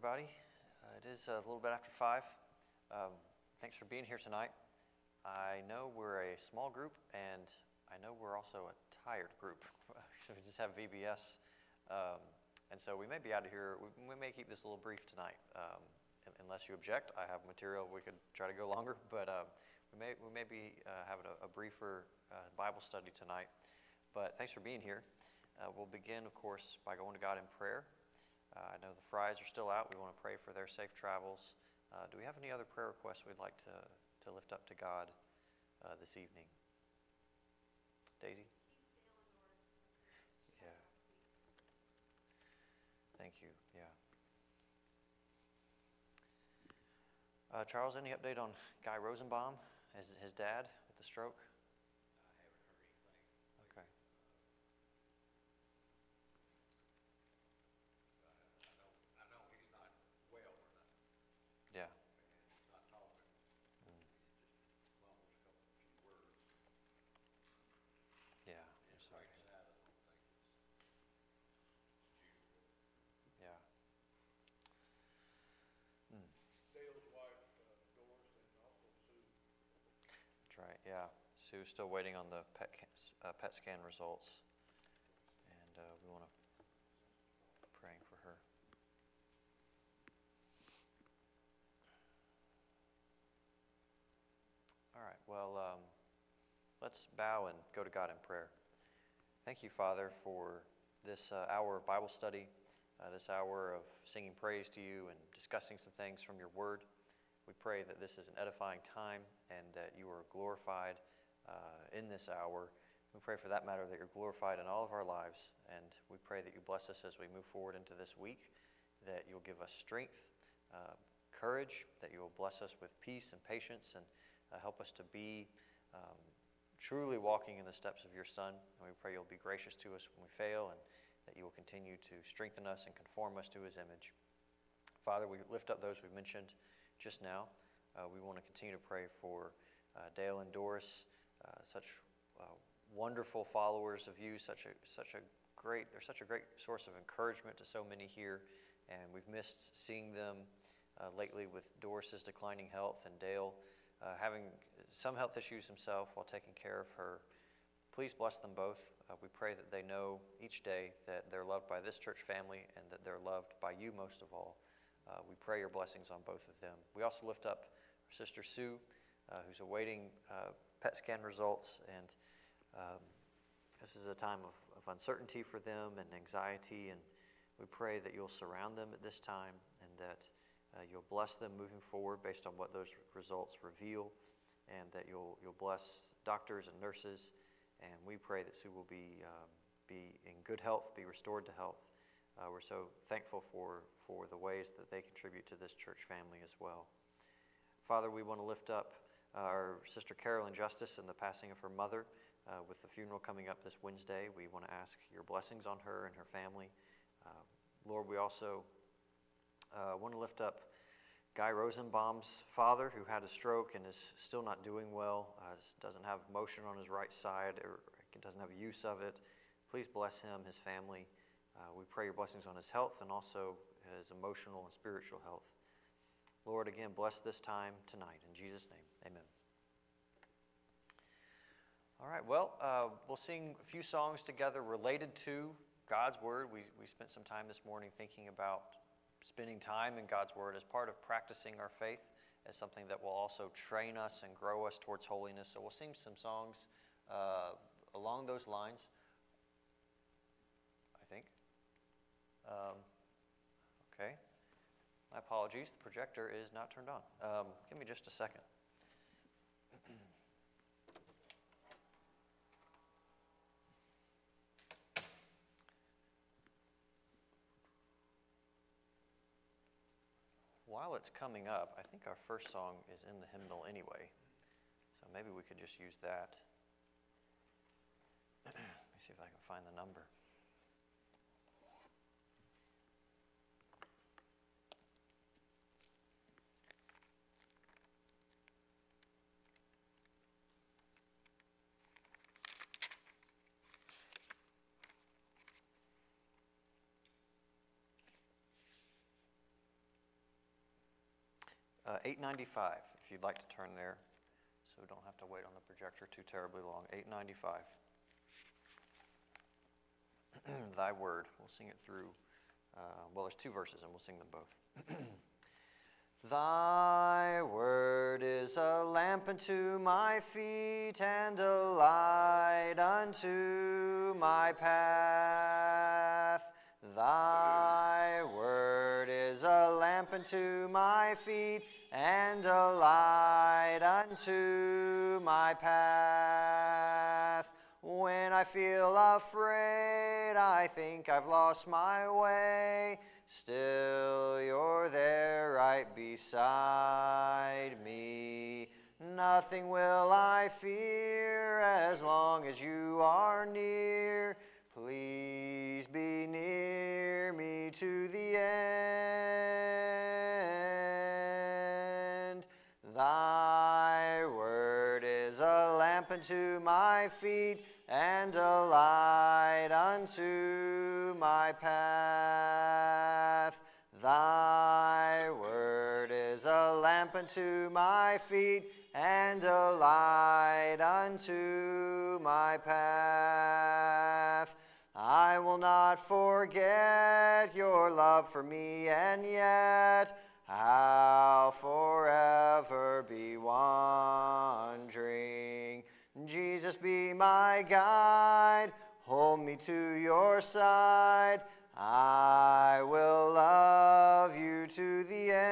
everybody. Uh, it is a little bit after 5. Um, thanks for being here tonight. I know we're a small group, and I know we're also a tired group. so we just have VBS. Um, and so we may be out of here. We, we may keep this a little brief tonight. Um, unless you object, I have material. We could try to go longer, but uh, we, may, we may be uh, having a, a briefer uh, Bible study tonight. But thanks for being here. Uh, we'll begin, of course, by going to God in prayer. Uh, I know the Fries are still out. We want to pray for their safe travels. Uh, do we have any other prayer requests we'd like to, to lift up to God uh, this evening? Daisy? Yeah. Thank you. Yeah. Uh, Charles, any update on Guy Rosenbaum, his, his dad with the stroke? Yeah, Sue's still waiting on the PET, uh, PET scan results, and uh, we want to praying for her. All right, well, um, let's bow and go to God in prayer. Thank you, Father, for this uh, hour of Bible study, uh, this hour of singing praise to you and discussing some things from your word. We pray that this is an edifying time and that you are glorified uh, in this hour. We pray for that matter that you're glorified in all of our lives, and we pray that you bless us as we move forward into this week, that you'll give us strength, uh, courage, that you will bless us with peace and patience, and uh, help us to be um, truly walking in the steps of your Son. And we pray you'll be gracious to us when we fail, and that you will continue to strengthen us and conform us to his image. Father, we lift up those we've mentioned just now. Uh, we want to continue to pray for uh, Dale and Doris, uh, such wonderful followers of you, such a, such a great, they're such a great source of encouragement to so many here. And we've missed seeing them lately with Doris's declining health and Dale having some health issues himself while taking care of her. Please bless them both. Uh, we pray that they know each day that they're loved by this church family and that they're loved by you most of all. Uh, we pray your blessings on both of them. We also lift up our sister Sue, uh, who's awaiting uh, PET scan results, and um, this is a time of, of uncertainty for them and anxiety, and we pray that you'll surround them at this time and that uh, you'll bless them moving forward based on what those results reveal, and that you'll, you'll bless doctors and nurses. And we pray that Sue will be, um, be in good health, be restored to health. Uh, we're so thankful for, for the ways that they contribute to this church family as well. Father, we want to lift up our sister Carolyn Justice and the passing of her mother. Uh, with the funeral coming up this Wednesday, we want to ask your blessings on her and her family. Uh, Lord, we also uh, want to lift up Guy Rosenbaum's father, who had a stroke and is still not doing well, uh, doesn't have motion on his right side, or doesn't have use of it. Please bless him, his family. Uh, we pray your blessings on his health and also his emotional and spiritual health. Lord, again, bless this time tonight. In Jesus' name, amen. All right, well, uh, we'll sing a few songs together related to God's Word. We, we spent some time this morning thinking about spending time in God's Word as part of practicing our faith, as something that will also train us and grow us towards holiness. So we'll sing some songs uh, along those lines, I think. Um, Okay. My apologies. The projector is not turned on. Um, give me just a second. While it's coming up, I think our first song is in the hymnal anyway. So maybe we could just use that. Let me see if I can find the number. Uh, 895, if you'd like to turn there, so we don't have to wait on the projector too terribly long. 895. Thy word. We'll sing it through. Uh, well, there's two verses, and we'll sing them both. Thy word is a lamp unto my feet and a light unto my path. Thy word a lamp unto my feet and a light unto my path. When I feel afraid, I think I've lost my way. Still, you're there right beside me. Nothing will I fear as long as you are near. Please be near me to the end. Thy word is a lamp unto my feet and a light unto my path. Thy word is a lamp unto my feet and a light unto my path. I will not forget your love for me, and yet I'll forever be wandering. Jesus, be my guide, hold me to your side. I will love you to the end.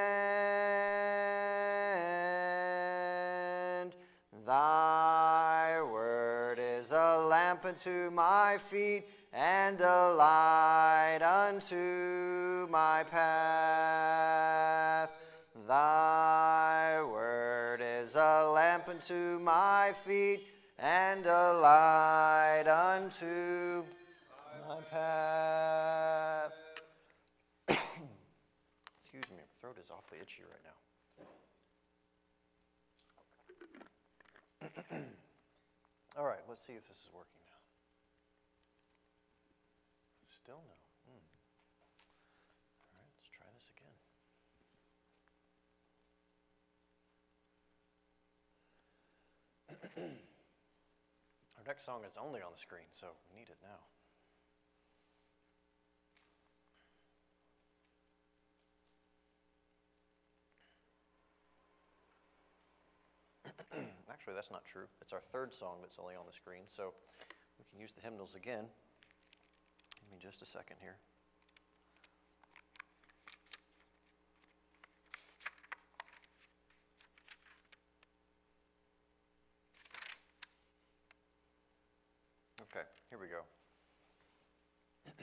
Thy word is a lamp unto my feet and a light unto my path. Thy word is a lamp unto my feet and a light unto my path. Excuse me, my throat is awfully itchy right now. All right, let's see if this is working now. Still no. Hmm. All right, let's try this again. Our next song is only on the screen, so we need it now. Actually, that's not true. It's our third song that's only on the screen, so we can use the hymnals again. Give me just a second here. Okay, here we go.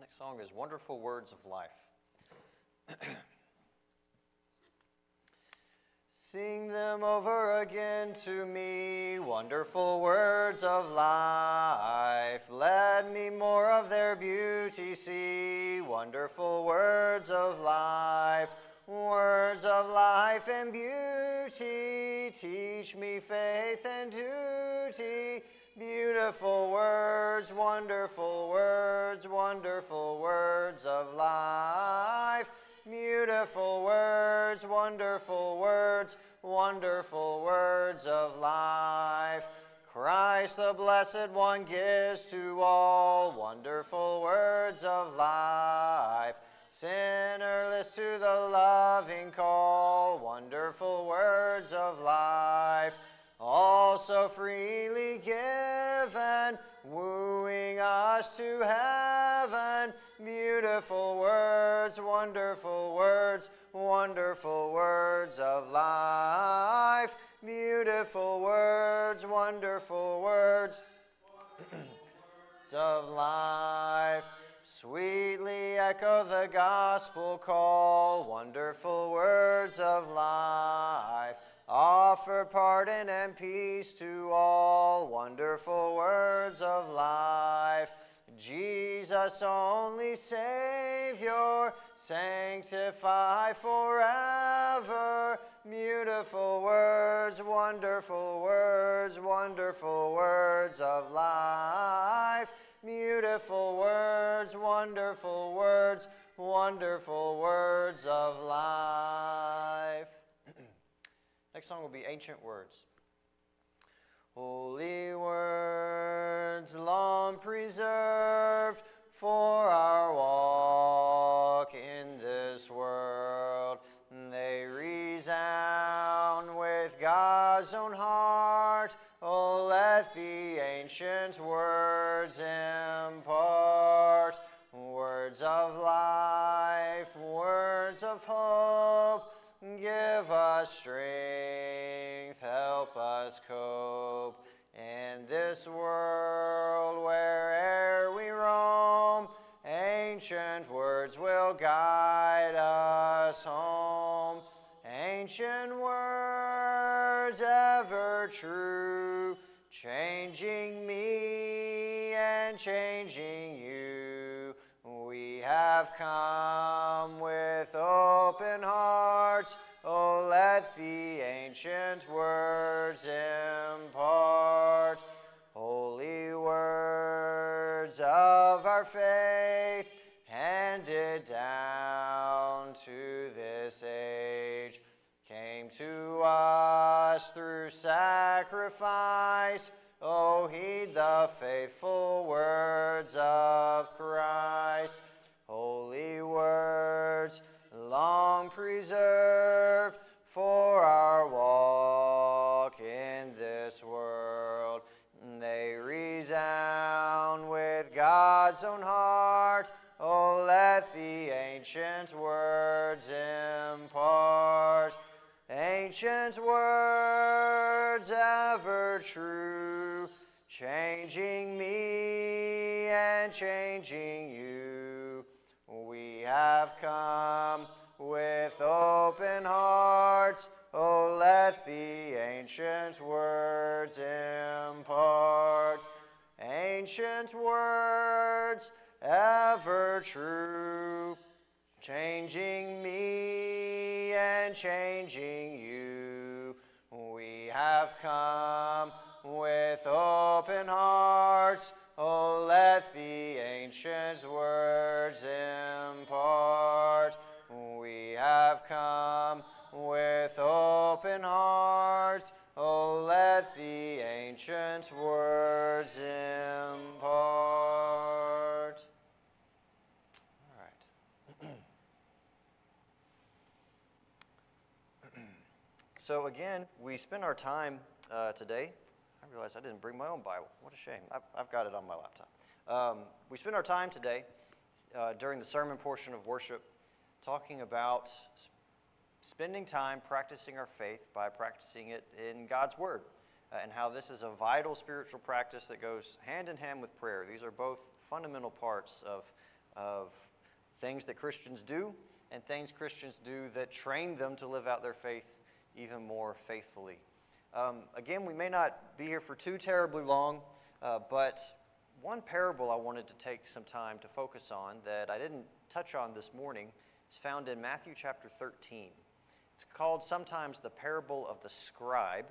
Next song is Wonderful Words of Life. Sing them over again to me, wonderful words of life. Let me more of their beauty see, wonderful words of life. Words of life and beauty, teach me faith and duty. Beautiful words, wonderful words, wonderful words of life. Beautiful words, wonderful words, wonderful words of life. Christ the Blessed One gives to all wonderful words of life. Sinner, listen to the loving call, wonderful words of life. Also freely given, wooing us to heaven. Beautiful words, wonderful words, wonderful words of life. Beautiful words, wonderful words of life. Sweetly echo the gospel call, wonderful words of life. Offer pardon and peace to all, wonderful words of life. Jesus, only Savior, sanctify forever. Beautiful words, wonderful words, wonderful words of life. beautiful words, wonderful words, wonderful words of life. Next song will be Ancient Words. Holy words long preserved for our walk in this world. They resound with God's own heart. Oh, let the ancient words impart words of life, words of hope. Give us strength, help us cope in this world where'er we roam. Ancient words will guide us home. Ancient words ever true, changing me and changing you. Have come with open hearts. Oh, let the ancient words impart holy words of our faith handed down to this age came to us through sacrifice. Oh, heed the faithful words of Christ. Holy words, long preserved for our walk in this world. They resound with God's own heart. Oh, let the ancient words impart. Ancient words ever true, changing me and changing you. We have come with open hearts. Oh, let the ancient words impart. Ancient words ever true changing me and changing you. We have come with open hearts. Oh, let the ancient words impart. We have come with open hearts. Oh, let the ancient words impart. All right. So again, we spend our time uh, today. I realized I didn't bring my own Bible. What a shame. I've, I've got it on my laptop. Um, we spend our time today uh, during the sermon portion of worship talking about spending time practicing our faith by practicing it in God's Word, uh, and how this is a vital spiritual practice that goes hand in hand with prayer. These are both fundamental parts of, of things that Christians do and things Christians do that train them to live out their faith even more faithfully. Um, again, we may not be here for too terribly long, uh, but one parable I wanted to take some time to focus on that I didn't touch on this morning is found in Matthew chapter 13. It's called sometimes the parable of the scribe,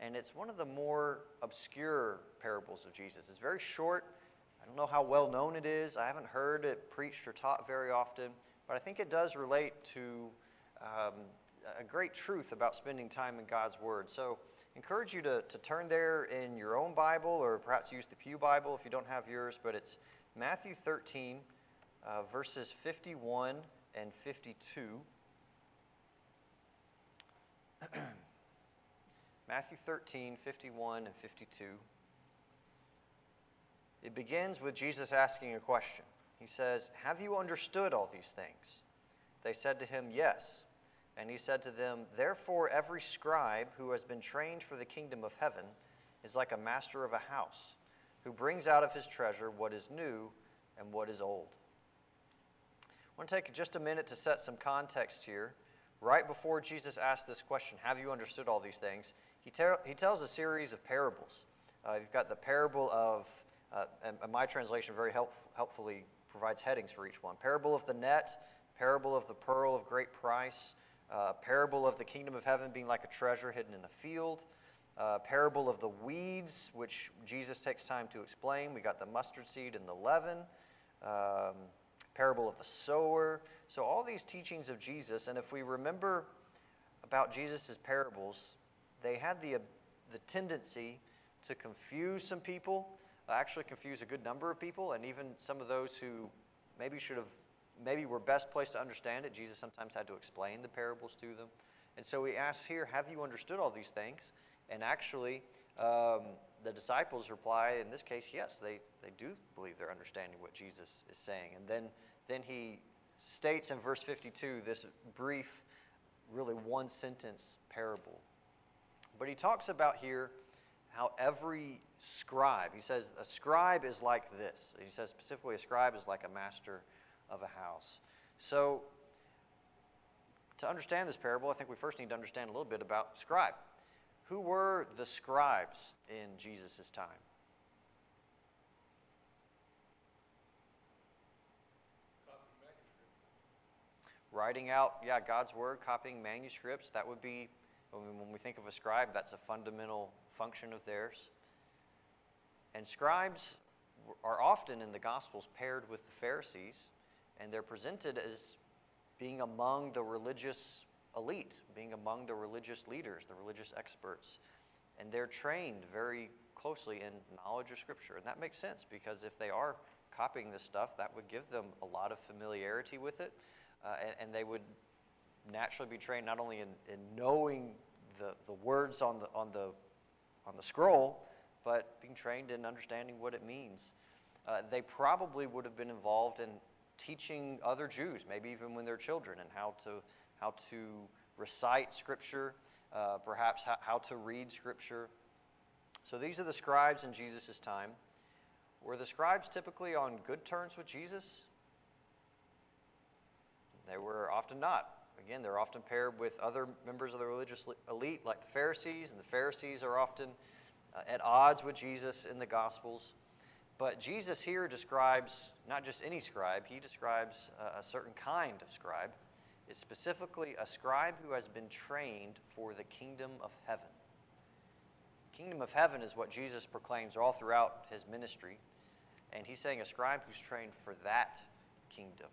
and it's one of the more obscure parables of Jesus. It's very short. I don't know how well known it is. I haven't heard it preached or taught very often, but I think it does relate to um, a great truth about spending time in God's Word. So, encourage you to, to turn there in your own Bible or perhaps use the Pew Bible if you don't have yours, but it's Matthew 13, uh, verses 51 and 52. Matthew 13, 51 and 52. It begins with Jesus asking a question. He says, Have you understood all these things? They said to him, Yes. And he said to them, Therefore, every scribe who has been trained for the kingdom of heaven is like a master of a house, who brings out of his treasure what is new and what is old. I want to take just a minute to set some context here. Right before Jesus asked this question, Have you understood all these things? He, ter- he tells a series of parables. Uh, you've got the parable of, uh, and, and my translation very help- helpfully provides headings for each one parable of the net, parable of the pearl of great price, uh, parable of the kingdom of heaven being like a treasure hidden in a field, uh, parable of the weeds, which Jesus takes time to explain. We got the mustard seed and the leaven, um, parable of the sower. So, all these teachings of Jesus, and if we remember about Jesus' parables, they had the, uh, the tendency to confuse some people, actually confuse a good number of people, and even some of those who maybe should have, maybe were best placed to understand it. Jesus sometimes had to explain the parables to them. And so he asks here, Have you understood all these things? And actually, um, the disciples reply, in this case, yes, they, they do believe they're understanding what Jesus is saying. And then, then he states in verse 52 this brief, really one sentence parable. But he talks about here how every scribe, he says, a scribe is like this. He says specifically, a scribe is like a master of a house. So, to understand this parable, I think we first need to understand a little bit about scribe. Who were the scribes in Jesus' time? Writing out, yeah, God's word, copying manuscripts, that would be, when we think of a scribe, that's a fundamental function of theirs. And scribes are often in the Gospels paired with the Pharisees, and they're presented as being among the religious elite, being among the religious leaders, the religious experts. And they're trained very closely in knowledge of Scripture. And that makes sense because if they are copying this stuff, that would give them a lot of familiarity with it. Uh, and, and, they would naturally be trained not only in, in knowing the, the words on the, on, the, on the scroll, but being trained in understanding what it means. Uh, they probably would have been involved in teaching other Jews, maybe even when they're children, and how to how to recite Scripture, uh, perhaps how, how to read Scripture. So these are the scribes in Jesus' time. Were the scribes typically on good terms with Jesus? They were often not. Again, they're often paired with other members of the religious elite, like the Pharisees, and the Pharisees are often uh, at odds with Jesus in the Gospels. But Jesus here describes not just any scribe, he describes a, a certain kind of scribe It's specifically a scribe who has been trained for the kingdom of heaven. Kingdom of heaven is what Jesus proclaims all throughout his ministry. And he's saying a scribe who's trained for that kingdom.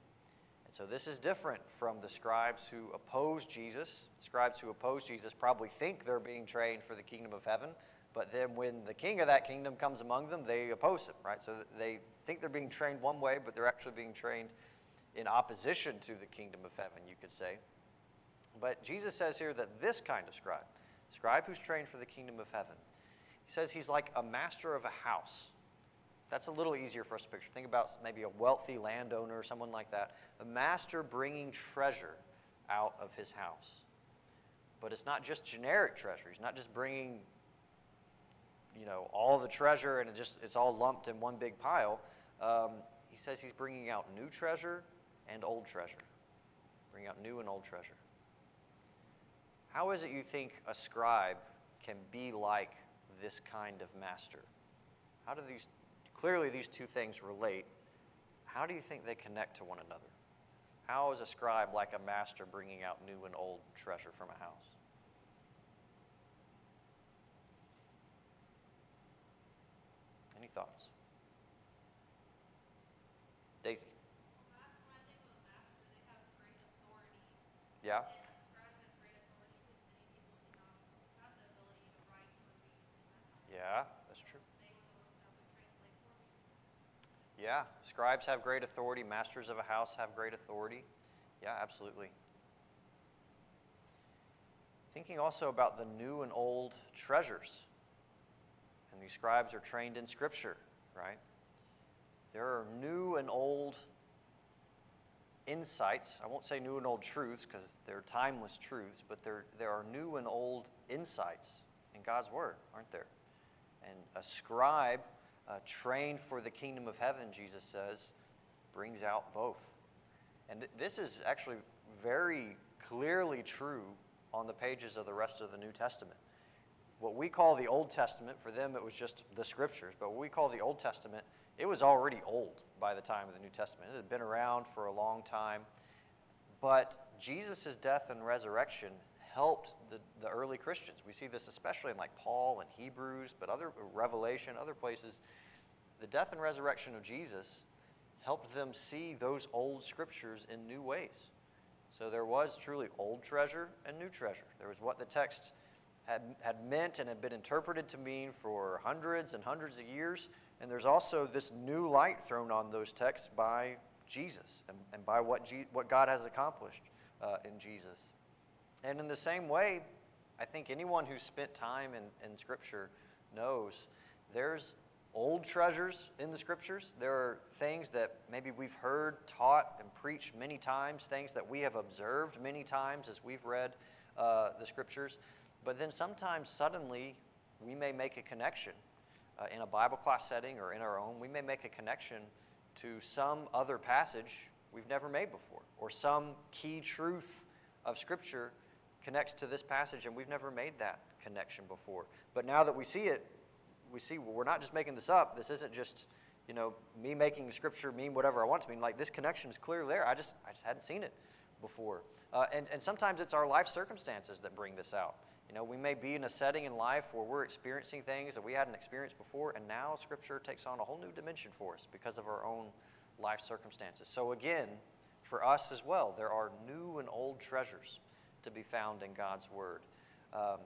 And so this is different from the scribes who oppose Jesus. Scribes who oppose Jesus probably think they're being trained for the kingdom of heaven, but then when the king of that kingdom comes among them, they oppose him, right? So they think they're being trained one way, but they're actually being trained in opposition to the kingdom of heaven, you could say. But Jesus says here that this kind of scribe, scribe who's trained for the kingdom of heaven, he says he's like a master of a house. That's a little easier for us to picture. Think about maybe a wealthy landowner or someone like that. A master bringing treasure out of his house. But it's not just generic treasure. He's not just bringing, you know, all the treasure and it just it's all lumped in one big pile. Um, he says he's bringing out new treasure and old treasure. Bring out new and old treasure. How is it you think a scribe can be like this kind of master? How do these, clearly, these two things relate. How do you think they connect to one another? How is a scribe like a master bringing out new and old treasure from a house? Any thoughts? Daisy. Yeah. Yeah, that's true. Yeah, scribes have great authority, masters of a house have great authority. Yeah, absolutely. Thinking also about the new and old treasures. And these scribes are trained in Scripture, right? There are new and old insights. I won't say new and old truths because they're timeless truths, but there, there are new and old insights in God's Word, aren't there? And a scribe uh, trained for the kingdom of heaven, Jesus says, brings out both. And th- this is actually very clearly true on the pages of the rest of the New Testament. What we call the Old Testament, for them it was just the scriptures, but what we call the Old Testament it was already old by the time of the New Testament. It had been around for a long time. But Jesus' death and resurrection helped the, the early Christians. We see this especially in like Paul and Hebrews, but other Revelation, other places. The death and resurrection of Jesus helped them see those old scriptures in new ways. So there was truly old treasure and new treasure. There was what the text had, had meant and had been interpreted to mean for hundreds and hundreds of years. And there's also this new light thrown on those texts by Jesus and, and by what, what God has accomplished uh, in Jesus. And in the same way, I think anyone who's spent time in, in Scripture knows there's old treasures in the scriptures. There are things that maybe we've heard, taught, and preached many times, things that we have observed many times as we've read uh, the scriptures. But then sometimes suddenly we may make a connection uh, in a Bible class setting or in our own. We may make a connection to some other passage we've never made before, or some key truth of Scripture connects to this passage and we've never made that connection before. But now that we see it, we see well, we're not just making this up. This isn't just you know me making scripture mean whatever I want to mean. Like this connection is clear there. I just I just hadn't seen it before. Uh, and and sometimes it's our life circumstances that bring this out. You know, we may be in a setting in life where we're experiencing things that we hadn't experienced before, and now Scripture takes on a whole new dimension for us because of our own life circumstances. So, again, for us as well, there are new and old treasures to be found in God's Word. Um,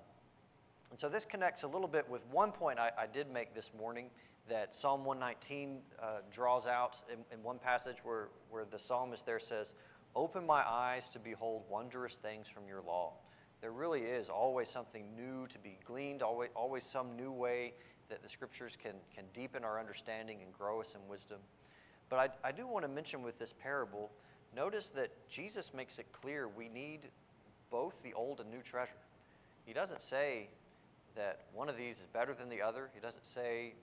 and so this connects a little bit with one point I, I did make this morning that Psalm 119 uh, draws out in, in, one passage where, where the psalmist there says, Open my eyes to behold wondrous things from your law. There really is always something new to be gleaned, always, always some new way that the scriptures can, can deepen our understanding and grow us in wisdom. But I, I do want to mention with this parable, notice that Jesus makes it clear we need both the old and new treasure. He doesn't say, that one of these is better than the other. He doesn't say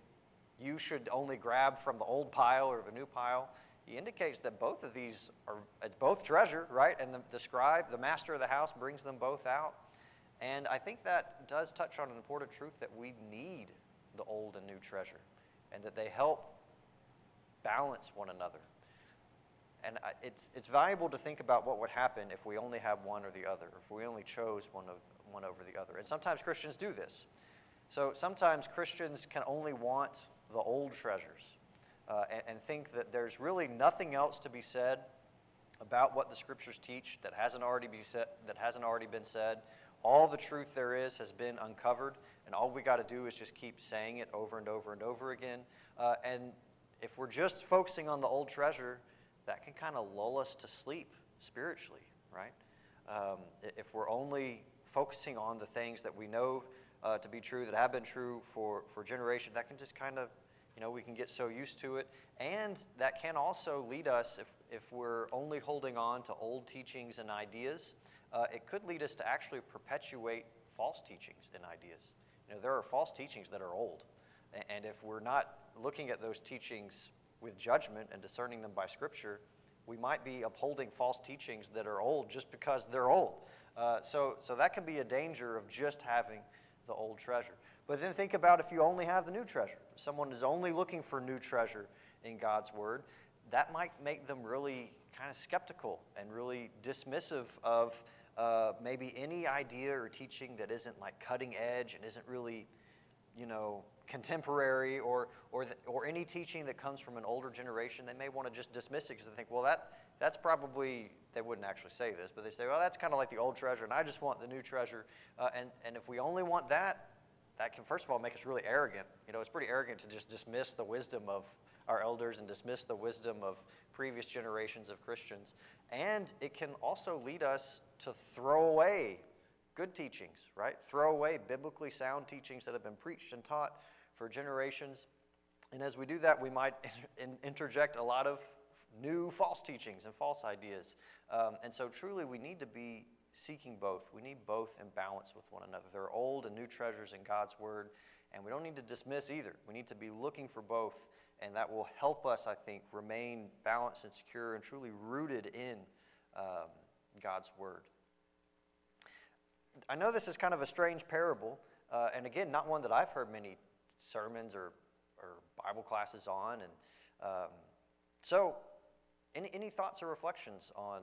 you should only grab from the old pile or the new pile. He indicates that both of these are, it's both treasure, right? And the, the scribe, the master of the house, brings them both out. And I think that does touch on an important truth that we need the old and new treasure and that they help balance one another. And it's, it's valuable to think about what would happen if we only have one or the other, if we only chose one of, one over the other. And sometimes Christians do this. So sometimes Christians can only want the old treasures uh, and, and think that there's really nothing else to be said about what the scriptures teach that hasn't already be said, that hasn't already been said. All the truth there is has been uncovered, and all we got to do is just keep saying it over and over and over again. Uh, and if we're just focusing on the old treasure, that can kind of lull us to sleep spiritually, right? Um, if we're only focusing on the things that we know uh, to be true, that have been true for, for generations, that can just kind of, you know, we can get so used to it. And that can also lead us, if, if we're only holding on to old teachings and ideas, uh, it could lead us to actually perpetuate false teachings and ideas. You know, there are false teachings that are old. And if we're not looking at those teachings with judgment and discerning them by Scripture, we might be upholding false teachings that are old just because they're old. Uh, so, so that can be a danger of just having the old treasure. But then think about if you only have the new treasure. If someone is only looking for new treasure in God's Word, that might make them really kind of skeptical and really dismissive of uh, maybe any idea or teaching that isn't like cutting edge and isn't really, you know, contemporary or, or, the, or any teaching that comes from an older generation. They may want to just dismiss it because they think, well, that, that's probably, they wouldn't actually say this, but they say, well, that's kind of like the old treasure, and I just want the new treasure. Uh, and, and if we only want that, that can, first of all, make us really arrogant. You know, it's pretty arrogant to just dismiss the wisdom of our elders and dismiss the wisdom of previous generations of Christians. And it can also lead us to throw away good teachings, right? Throw away biblically sound teachings that have been preached and taught for generations. And as we do that, we might interject a lot of new false teachings and false ideas. Um, and so, truly, we need to be seeking both. We need both in balance with one another. There are old and new treasures in God's Word, and we don't need to dismiss either. We need to be looking for both, and that will help us, I think, remain balanced and secure and truly rooted in um, God's Word. I know this is kind of a strange parable, uh, and again, not one that I've heard many sermons or, or Bible classes on. And um, so, any, any thoughts or reflections on,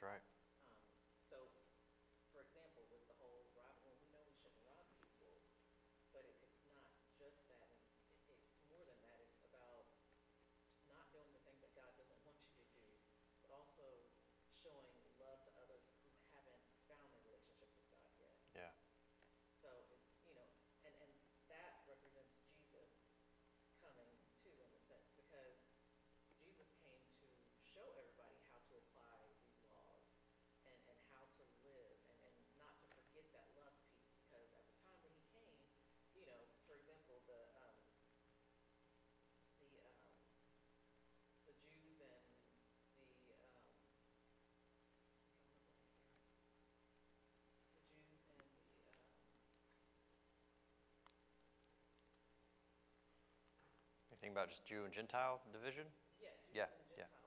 That's right. anything about just Jew and Gentile division? Yeah. Yeah, yeah.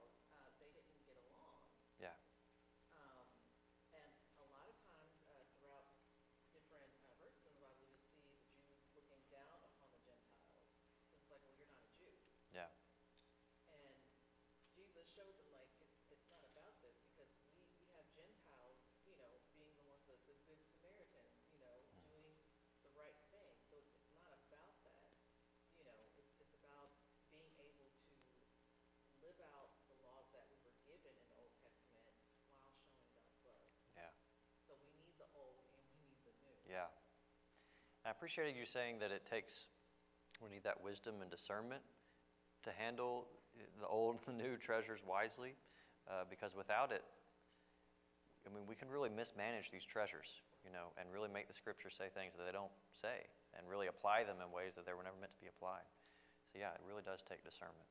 about the laws that we were given in the Old Testament while showing God's love. Yeah. So we need the old and we need the new. Yeah. I appreciated you saying that it takes, we need that wisdom and discernment to handle the old and the new treasures wisely, uh, because without it, I mean, we can really mismanage these treasures, you know, and really make the scriptures say things that they don't say and really apply them in ways that they were never meant to be applied. So, yeah, it really does take discernment.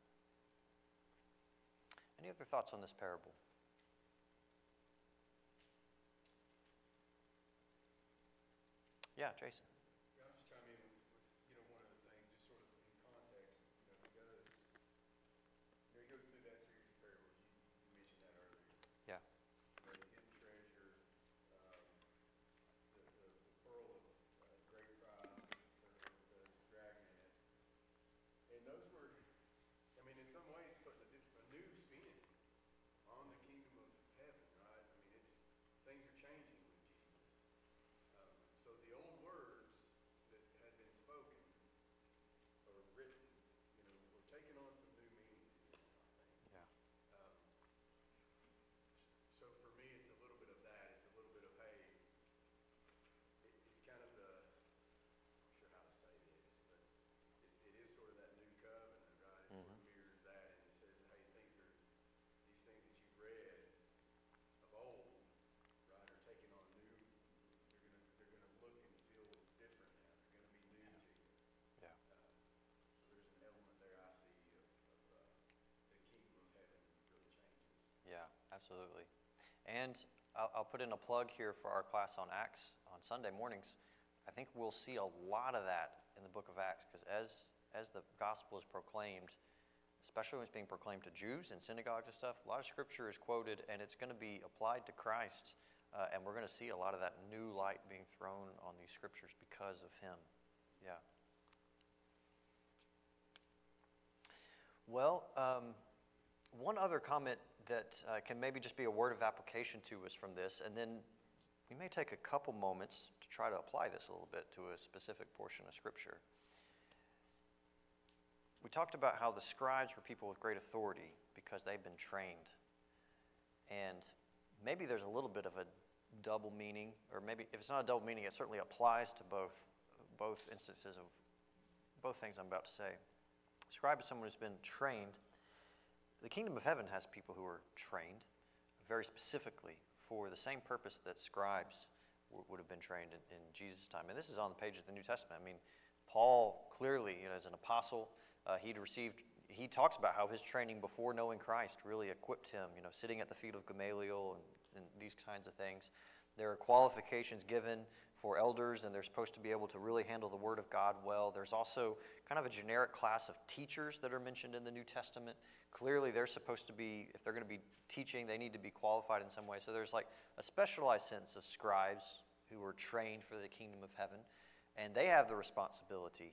Any other thoughts on this parable? Yeah, Jason. Absolutely. And I'll, I'll, put in a plug here for our class on Acts on Sunday mornings. I think we'll see a lot of that in the book of Acts because as, as the gospel is proclaimed, especially when it's being proclaimed to Jews and synagogues and stuff, a lot of scripture is quoted and it's going to be applied to Christ. Uh, and we're going to see a lot of that new light being thrown on these scriptures because of him. Yeah. Well, um, one other comment that uh, can maybe just be a word of application to us from this, and then we may take a couple moments to try to apply this a little bit to a specific portion of Scripture. We talked about how the scribes were people with great authority because they've been trained. And maybe there's a little bit of a double meaning, or maybe if it's not a double meaning, it certainly applies to both, both instances of both things I'm about to say. Scribe is someone who's been trained the kingdom of heaven has people who are trained very specifically for the same purpose that scribes would have been trained in, in Jesus' time. And this is on the page of the New Testament. I mean, Paul clearly, you know, as an apostle, uh, he'd received, he talks about how his training before knowing Christ really equipped him, you know, sitting at the feet of Gamaliel and, and these kinds of things. There are qualifications given for elders, and they're supposed to be able to really handle the Word of God well. There's also kind of a generic class of teachers that are mentioned in the New Testament. Clearly, they're supposed to be, if they're going to be teaching, they need to be qualified in some way. So there's like a specialized sense of scribes who are trained for the kingdom of heaven, and they have the responsibility,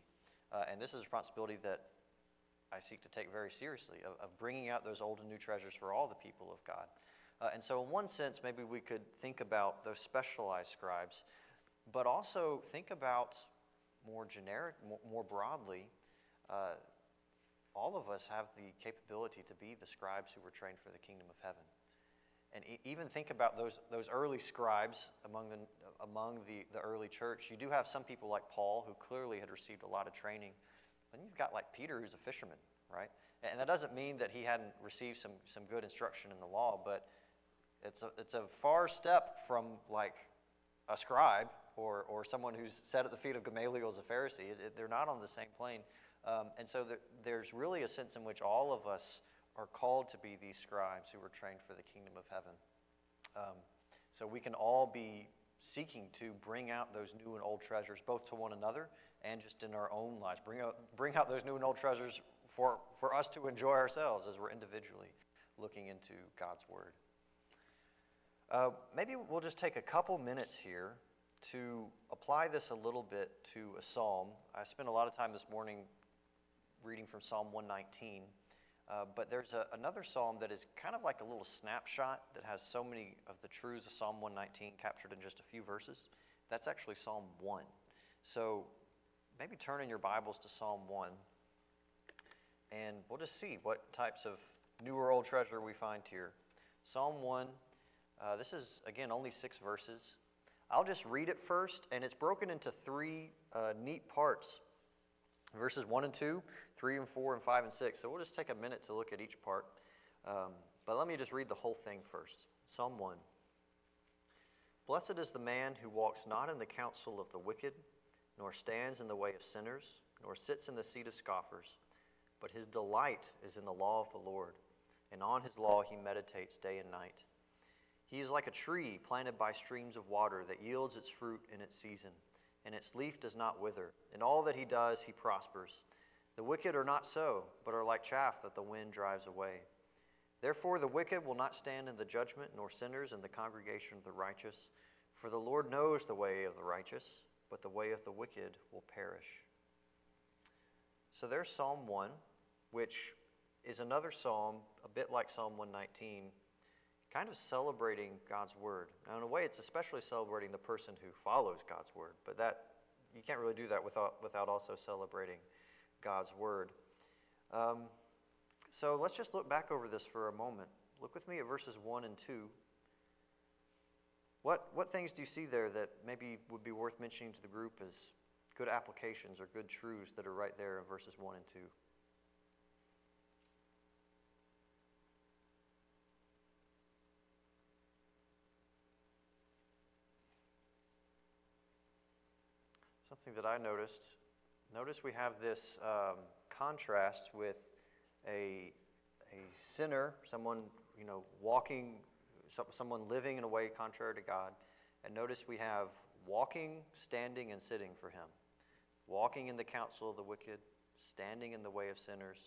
uh, and this is a responsibility that I seek to take very seriously, of, of bringing out those old and new treasures for all the people of God. Uh, and so, in one sense, maybe we could think about those specialized scribes, but also think about more generic, more, more broadly. Uh, all of us have the capability to be the scribes who were trained for the kingdom of heaven. And e- even think about those, those early scribes among, the, among the, the early church. You do have some people like Paul who clearly had received a lot of training. Then you've got like Peter who's a fisherman, right? And that doesn't mean that he hadn't received some, some good instruction in the law, but it's a, it's a far step from like a scribe or, or someone who's sat at the feet of Gamaliel as a Pharisee. It, it, they're not on the same plane. Um, and so there, there's really a sense in which all of us are called to be these scribes who were trained for the kingdom of heaven. Um, so we can all be seeking to bring out those new and old treasures, both to one another and just in our own lives. Bring out, bring out those new and old treasures for, for us to enjoy ourselves as we're individually looking into God's Word. Uh, maybe we'll just take a couple minutes here to apply this a little bit to a psalm. I spent a lot of time this morning reading from Psalm 119, uh, but there's a, another psalm that is kind of like a little snapshot that has so many of the truths of Psalm 119 captured in just a few verses. That's actually Psalm 1. So maybe turn in your Bibles to Psalm 1, and we'll just see what types of new or old treasure we find here. Psalm 1. Uh, this is, again, only six verses. I'll just read it first, and it's broken into three uh, neat parts verses 1 and 2, 3 and 4, and 5 and 6. So we'll just take a minute to look at each part. Um, but let me just read the whole thing first. Psalm 1. Blessed is the man who walks not in the counsel of the wicked, nor stands in the way of sinners, nor sits in the seat of scoffers, but his delight is in the law of the Lord, and on his law he meditates day and night. He is like a tree planted by streams of water that yields its fruit in its season, and its leaf does not wither. In all that he does, he prospers. The wicked are not so, but are like chaff that the wind drives away. Therefore, the wicked will not stand in the judgment, nor sinners in the congregation of the righteous. For the Lord knows the way of the righteous, but the way of the wicked will perish. So there's Psalm 1, which is another psalm, a bit like Psalm 119 kind of celebrating God's word. Now, in a way, it's especially celebrating the person who follows God's word, but that you can't really do that without, without also celebrating God's word. Um, so let's just look back over this for a moment. Look with me at verses 1 and 2. What, what things do you see there that maybe would be worth mentioning to the group as good applications or good truths that are right there in verses 1 and 2? Something that I noticed. Notice we have this um, contrast with a, a sinner, someone you know walking, someone living in a way contrary to God, and notice we have walking, standing, and sitting for him. Walking in the counsel of the wicked, standing in the way of sinners,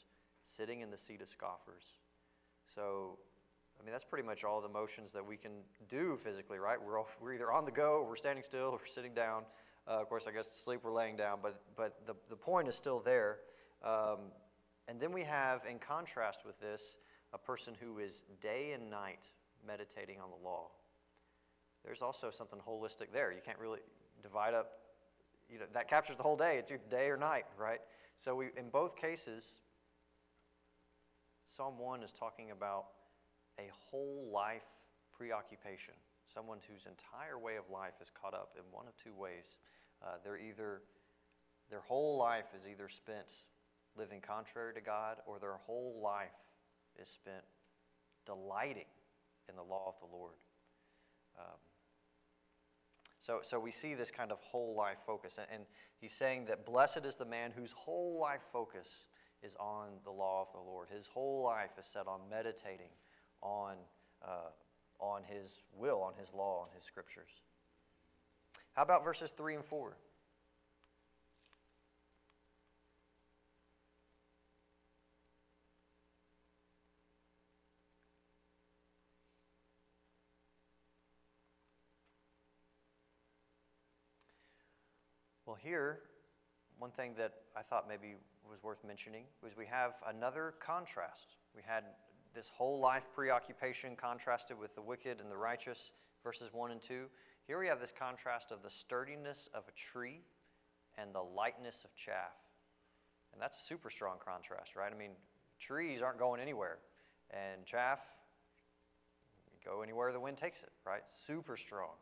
sitting in the seat of scoffers. So, I mean, that's pretty much all the motions that we can do physically, right? We're, all, we're either on the go, we're standing still, or we're sitting down. Uh, of course, I guess sleep we're laying down, but, but the, the point is still there. Um, and then we have, in contrast with this, a person who is day and night meditating on the law. There's also something holistic there. You can't really divide up, you know, that captures the whole day. It's either day or night, right? So we, in both cases, Psalm 1 is talking about a whole life preoccupation, someone whose entire way of life is caught up in one of two ways. Uh, they're either, their whole life is either spent living contrary to God, or their whole life is spent delighting in the law of the Lord. Um, so, so we see this kind of whole life focus. And, and he's saying that blessed is the man whose whole life focus is on the law of the Lord. His whole life is set on meditating on, uh, on his will, on his law, on his scriptures. How about verses 3 and 4? Well, here, one thing that I thought maybe was worth mentioning was we have another contrast. We had this whole life preoccupation contrasted with the wicked and the righteous, verses 1 and 2. Here we have this contrast of the sturdiness of a tree and the lightness of chaff. And that's a super strong contrast, right? I mean, trees aren't going anywhere, and chaff go anywhere the wind takes it, right? Super strong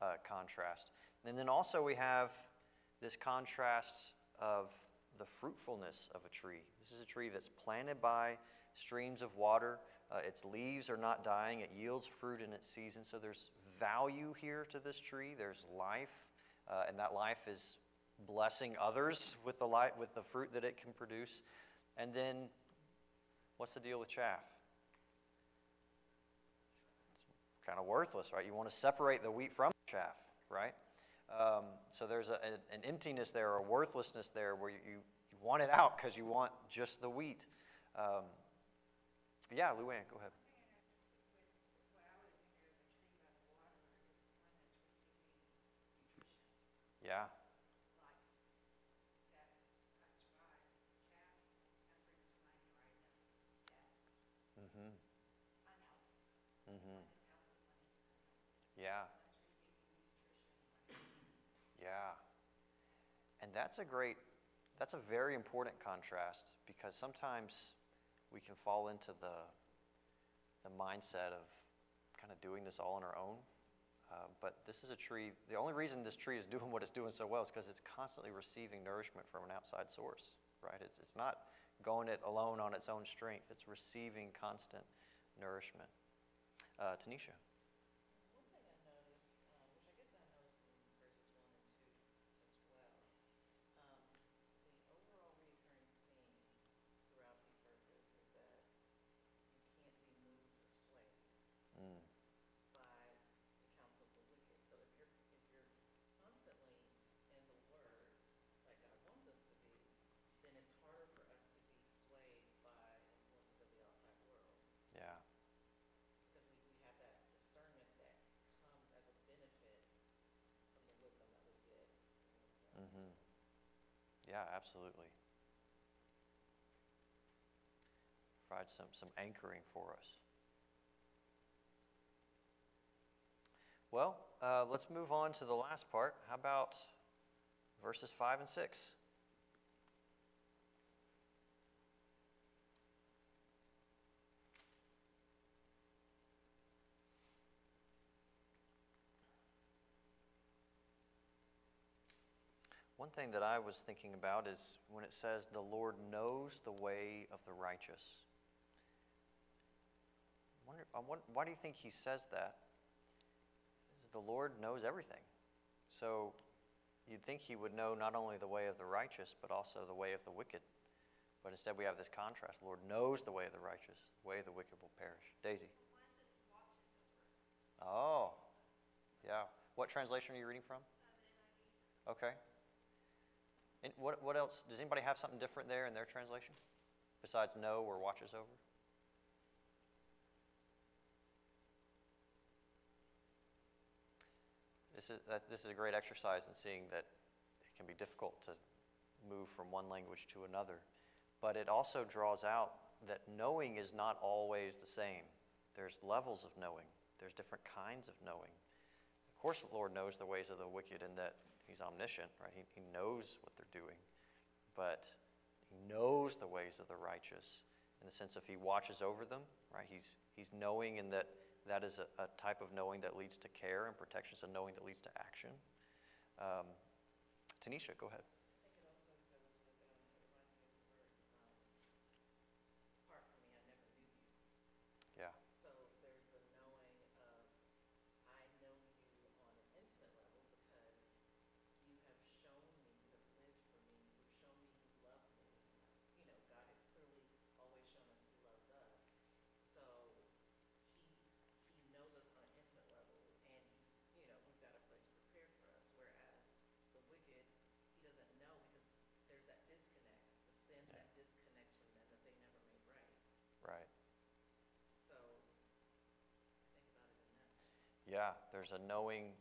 uh, contrast. And then also we have this contrast of the fruitfulness of a tree. This is a tree that's planted by streams of water. Uh, its leaves are not dying. It yields fruit in its season. So there's value here to this tree. There's life, uh, and that life is blessing others with the light, with the fruit that it can produce. And then, what's the deal with chaff? It's kind of worthless, right? You want to separate the wheat from the chaff, right? Um, so there's a, an emptiness there, a worthlessness there, where you, you, you want it out because you want just the wheat. Um, yeah, Luann, go ahead. Yeah. Mm-hmm. Mm-hmm. Yeah. Yeah. And that's a great, that's a very important contrast because sometimes we can fall into the, the mindset of kind of doing this all on our own. Uh, but this is a tree, the only reason this tree is doing what it's doing so well is because it's constantly receiving nourishment from an outside source, right? It's, it's not going it alone on its own strength, it's receiving constant nourishment. Uh, Tanisha. One thing I noticed, um, which I guess I noticed in verses one and two as well, um, the overall recurring theme throughout these verses is that you can't be moved or swayed Mm, by the counsel of the wicked. So if you're, if you're constantly in the word, like God wants us to be, then it's harder for us to be swayed by influences of the outside world. yeah. Because we, we have that discernment that comes as a benefit from the wisdom that we get. in the Word. Mm-hmm. Yeah, absolutely. Provide some, some anchoring for us. Well, uh, let's move on to the last part. How about verses 5 and 6? One thing that I was thinking about is when it says, the Lord knows the way of the righteous. I wonder, I wonder, why do you think he says that? The Lord knows everything. So you'd think he would know not only the way of the righteous, but also the way of the wicked. But instead, we have this contrast. The Lord knows the way of the righteous, the way of the wicked will perish. Daisy. Oh, yeah. What translation are you reading from? Okay. And what, what else? Does anybody have something different there in their translation besides know or watches over? This is, that, this is a great exercise in seeing that it can be difficult to move from one language to another. But it also draws out that knowing is not always the same. There's levels of knowing, there's different kinds of knowing. Of course, the Lord knows the ways of the wicked and that He's omniscient, right? He, he knows what they're doing. But He knows the ways of the righteous in the sense of He watches over them, right? He's, he's knowing, and that that is a, a type of knowing that leads to care and protection, so knowing that leads to action. Um, Tanisha, go ahead. I think it also goes with, um, it reminds me of the verse, um, apart from me, I never knew you. Yeah, So there's the knowing of, I know you on an intimate level because you have shown me, you have lived for me, you've shown me you love me. You know, God has clearly always shown us he loves us. So he, he knows us on an intimate level and he's, you know, we've got a place prepared for us. Whereas the wicked, he doesn't know because there's that disconnect, the sin Yeah. that disconnects from them that they never made right. right. So I think about it in that sense. Yeah, there's a knowing,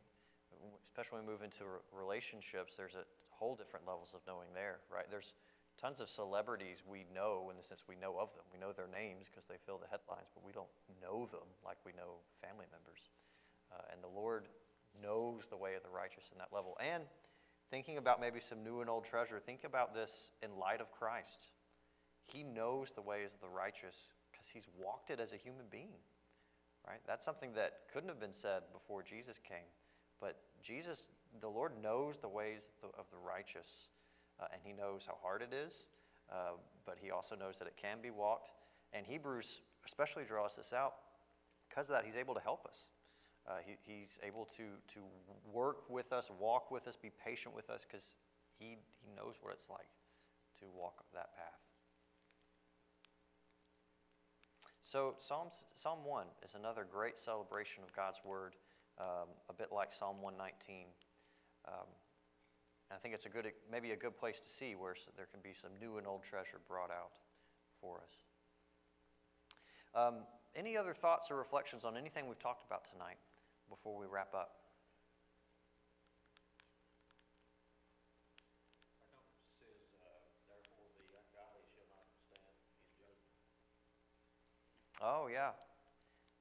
especially when we move into relationships, there's a whole different levels of knowing there, right? There's tons of celebrities we know in the sense we know of them. We know their names because they fill the headlines, but we don't know them like we know family members. Uh, and the Lord knows the way of the righteous in that level. And thinking about maybe some new and old treasure, think about this in light of Christ. He knows the ways of the righteous because he's walked it as a human being right? That's something that couldn't have been said before Jesus came. But Jesus, the Lord knows the ways of the, righteous, uh, and He knows how hard it is, uh, but He also knows that it can be walked. And Hebrews especially draws this out because of that. He's able to help us. Uh, he, he's able to, to work with us, walk with us, be patient with us because he, he knows what it's like to walk that path. So Psalms, Psalm 1 is another great celebration of God's Word, um, a bit like Psalm 119. Um, I think it's a good, maybe a good place to see where there can be some new and old treasure brought out for us. Um, any other thoughts or reflections on anything we've talked about tonight before we wrap up? I know it says, uh, therefore the ungodly shall not stand in judgment. Oh, yeah.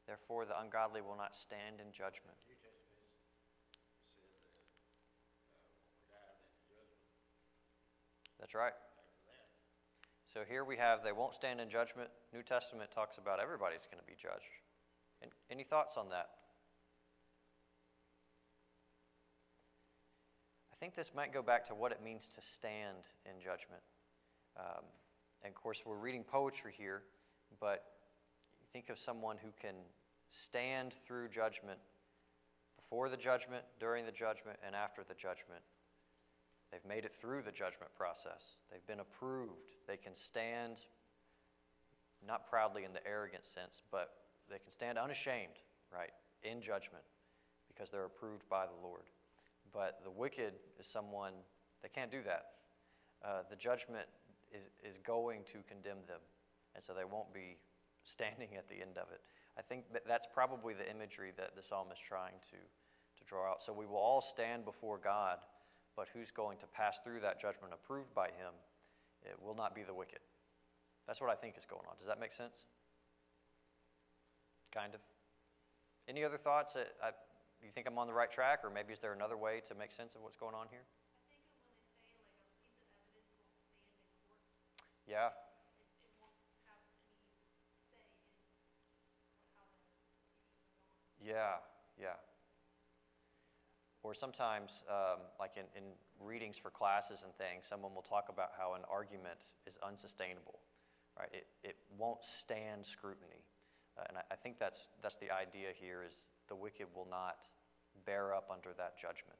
Therefore, the ungodly will not stand in judgment. New Testament said that, uh, when we die, then the judgment That's right. So here we have, they won't stand in judgment. New Testament talks about everybody's going to be judged. And any thoughts on that? I think this might go back to what it means to stand in judgment. Um, and of course, we're reading poetry here, but think of someone who can stand through judgment, before the judgment, during the judgment, and after the judgment. They've made it through the judgment process. They've been approved. They can stand, not proudly in the arrogant sense, but they can stand unashamed, right, in judgment because they're approved by the Lord. But the wicked is someone, they can't do that. Uh, the judgment is, is going to condemn them, and so they won't be standing at the end of it. I think that that's probably the imagery that the psalmist is trying to, to draw out. So we will all stand before God, but who's going to pass through that judgment approved by him? It will not be the wicked. That's what I think is going on. Does that make sense? Kind of. Any other thoughts? Uh, I, you think I'm on the right track, or maybe is there another way to make sense of what's going on here? I think when they say like a piece of evidence won't stand in court, Yeah, it, it won't have any say in what, how the prosecution goes on. Yeah, yeah. Or sometimes, um, like in, in readings for classes and things, someone will talk about how an argument is unsustainable, right? It, it won't stand scrutiny. Uh, and I, I think that's, that's the idea here is the wicked will not bear up under that judgment.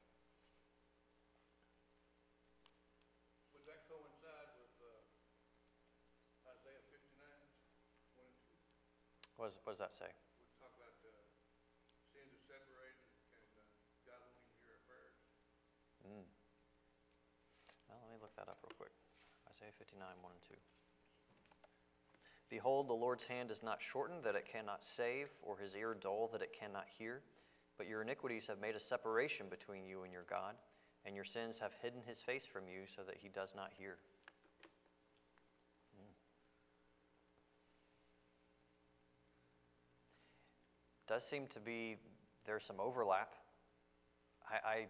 Would that coincide with uh, Isaiah 59, 1 and 2? What does, what does that say? We talk about uh, sins are separated and uh, God won't even hear our prayers. Mm. Well, let me look that up real quick. Isaiah 59, 1 and 2. Behold, the Lord's hand is not shortened that it cannot save, or his ear dull that it cannot hear. But your iniquities have made a separation between you and your God, and your sins have hidden his face from you so that he does not hear. Mm. Does seem to be there's some overlap. I, I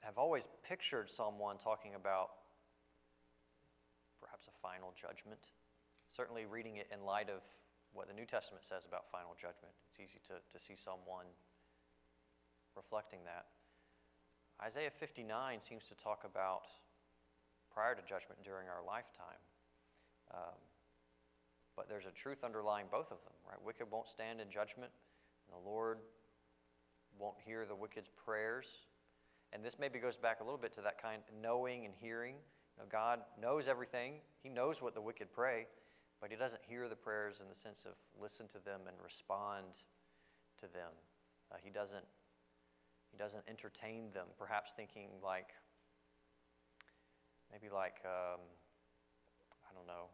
have always pictured someone talking about perhaps a final judgment, certainly reading it in light of what the New Testament says about final judgment, it's easy to, to see someone reflecting that. Isaiah 59 seems to talk about prior to judgment during our lifetime. Um, but there's a truth underlying both of them, right? Wicked won't stand in judgment, and the Lord won't hear the wicked's prayers. And this maybe goes back a little bit to that kind of knowing and hearing. Know, God knows everything, He knows what the wicked pray, but He doesn't hear the prayers in the sense of listen to them and respond to them. Uh, he doesn't. He doesn't entertain them, perhaps thinking like, maybe like, um, I don't know,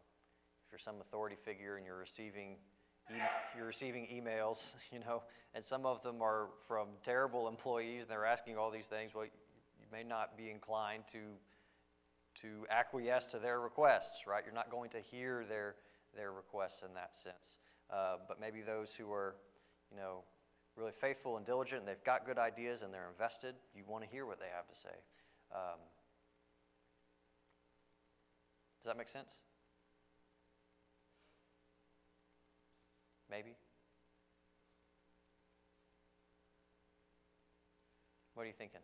if you're some authority figure and you're receiving, you're receiving emails, you know, and some of them are from terrible employees and they're asking all these things, well, you may not be inclined to, to acquiesce to their requests, right? You're not going to hear their, their requests in that sense. Uh, but maybe those who are, you know, really faithful and diligent, and they've got good ideas and they're invested, you want to hear what they have to say. Um, does that make sense? Maybe? What are you thinking?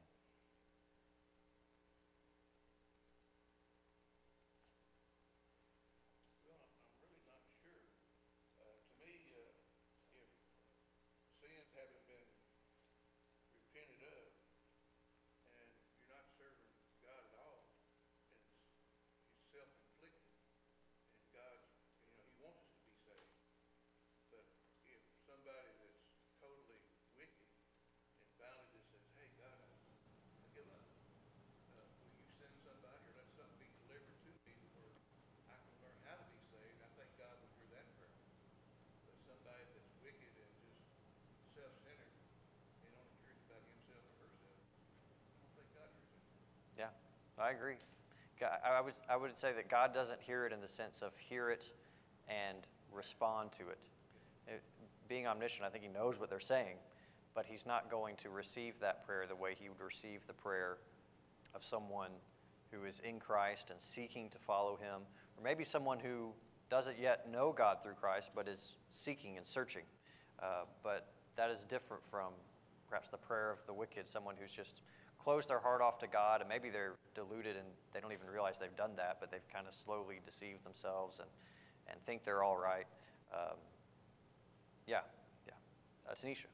Well, I'm, I'm really not sure. Uh, to me, uh, if sins haven't been repented of, and you're not serving God at all, it's, it's self-inflicted. And God, you know, He wants us to be saved. But if somebody that's totally wicked and finally just says, hey, God, I I give up. Uh, will you send somebody or let something be delivered to me where I can learn how to be saved? I think God would hear that prayer. But somebody that's wicked and just self-centered and only cares about himself or herself, I don't think God hears it. Yeah, I agree. God- I would, I would say that God doesn't hear it in the sense of hear it and respond to it. It- Being omniscient, I think He knows what they're saying, but He's not going to receive that prayer the way He would receive the prayer of someone who is in Christ and seeking to follow Him, or maybe someone who doesn't yet know God through Christ but is seeking and searching. Uh, but that is different from perhaps the prayer of the wicked, someone who's just closed their heart off to God, and maybe they're deluded and they don't even realize they've done that, but they've kind of slowly deceived themselves and, and think they're all right. Um, yeah, yeah. Tanisha.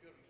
geçiyorum.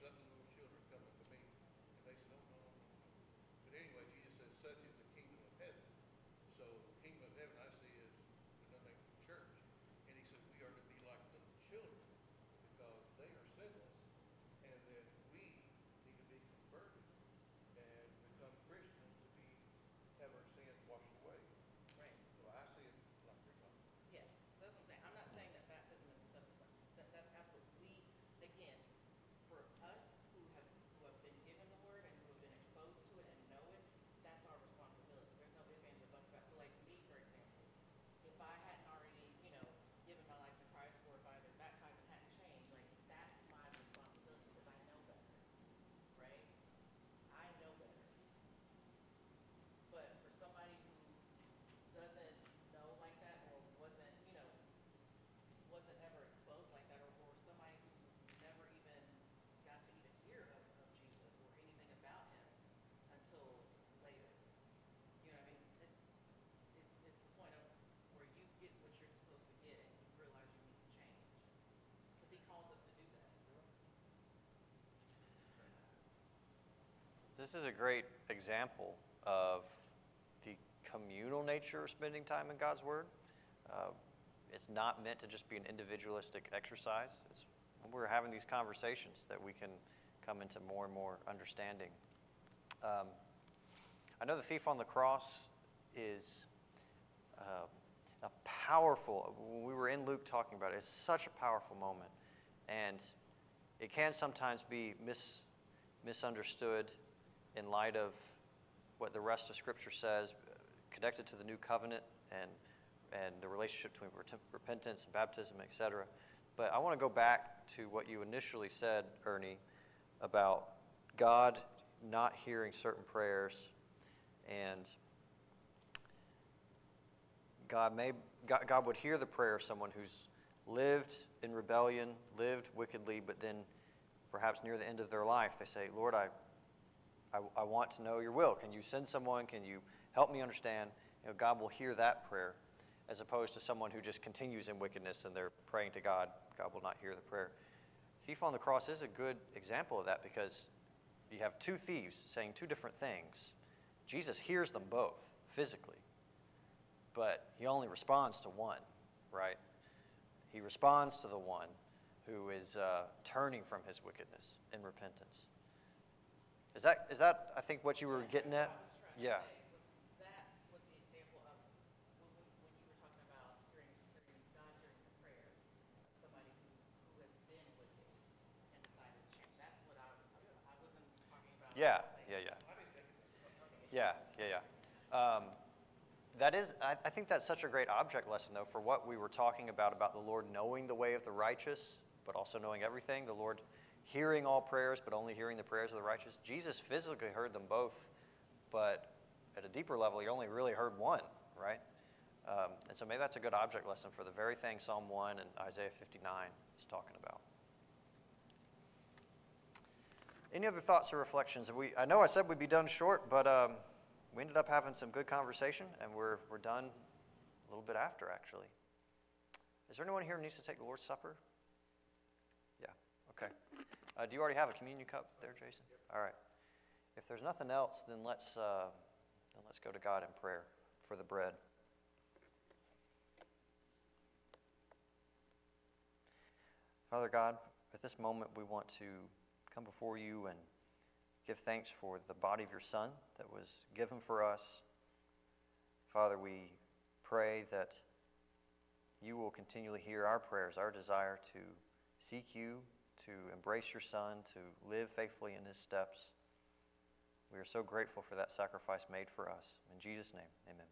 this is a great example of the communal nature of spending time in God's Word. Uh, it's not meant to just be an individualistic exercise. It's when we're having these conversations that we can come into more and more understanding. Um, I know the thief on the cross is uh, a powerful, when we were in Luke talking about it, it's such a powerful moment. And it can sometimes be mis misunderstood in light of what the rest of Scripture says, connected to the new covenant and, and the relationship between repentance and baptism, etc. But I want to go back to what you initially said, Ernie, about God not hearing certain prayers and God, may, God, God would hear the prayer of someone who's lived in rebellion, lived wickedly, but then perhaps near the end of their life, they say, Lord, I, I, I want to know your will. Can you send someone? Can you help me understand? You know, God will hear that prayer as opposed to someone who just continues in wickedness and they're praying to God. God will not hear the prayer. Thief on the cross is a good example of that because you have two thieves saying two different things. Jesus hears them both physically but he only responds to one, right? He responds to the one who is uh, turning from his wickedness in repentance. Is that, is that, I think, what you were getting at? Yeah. Yeah, yeah, yeah. Yeah, yeah, yeah. Um, that is, I, I think that's such a great object lesson, though, for what we were talking about, about the Lord knowing the way of the righteous, but also knowing everything. The Lord hearing all prayers, but only hearing the prayers of the righteous. Jesus physically heard them both, but at a deeper level, he only really heard one, right? Um, and so maybe that's a good object lesson for the very thing Psalm 1 and Isaiah 59 is talking about. Any other thoughts or reflections? We, I know I said we'd be done short, but um, we ended up having some good conversation, and we're, we're done a little bit after, actually. Is there anyone here who needs to take the Lord's Supper? Uh, do you already have a communion cup there, Jason? All right. If there's nothing else, then let's, uh, then let's go to God in prayer for the bread. Father God, at this moment we want to come before you and give thanks for the body of your Son that was given for us. Father, we pray that you will continually hear our prayers, our desire to seek you, to embrace your Son, to live faithfully in his steps. We are so grateful for that sacrifice made for us. In Jesus' name, amen.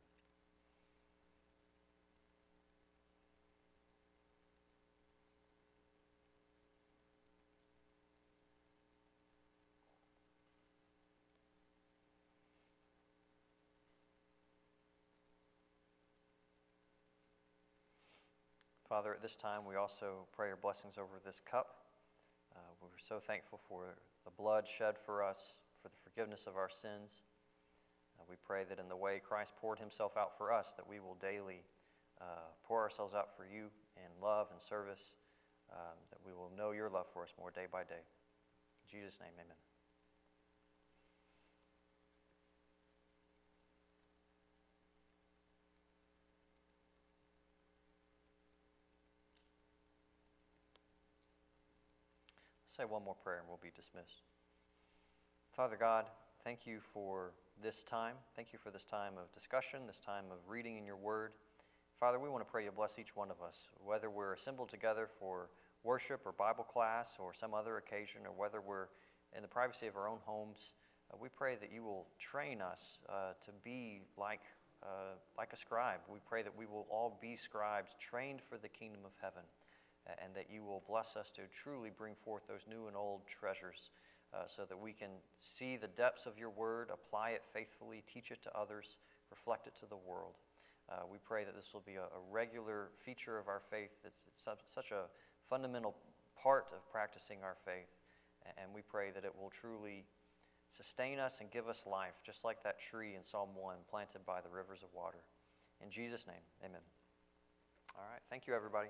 Father, at this time, we also pray your blessings over this cup. We're so thankful for the blood shed for us, for the forgiveness of our sins. Uh, we pray that in the way Christ poured himself out for us, that we will daily uh, pour ourselves out for you in love and service, um, that we will know your love for us more day by day. In Jesus' name, amen. Say one more prayer and we'll be dismissed. Father God, thank you for this time. Thank you for this time of discussion, this time of reading in your word. Father, we want to pray you bless each one of us, whether we're assembled together for worship or Bible class or some other occasion, or whether we're in the privacy of our own homes. Uh, we pray that you will train us uh, to be like, uh, like a scribe. We pray that we will all be scribes trained for the kingdom of heaven and that you will bless us to truly bring forth those new and old treasures uh, so that we can see the depths of your word, apply it faithfully, teach it to others, reflect it to the world. Uh, we pray that this will be a, a regular feature of our faith. It's such a fundamental part of practicing our faith. And we pray that it will truly sustain us and give us life, just like that tree in Psalm 1 planted by the rivers of water. In Jesus' name, amen. All right. Thank you, everybody.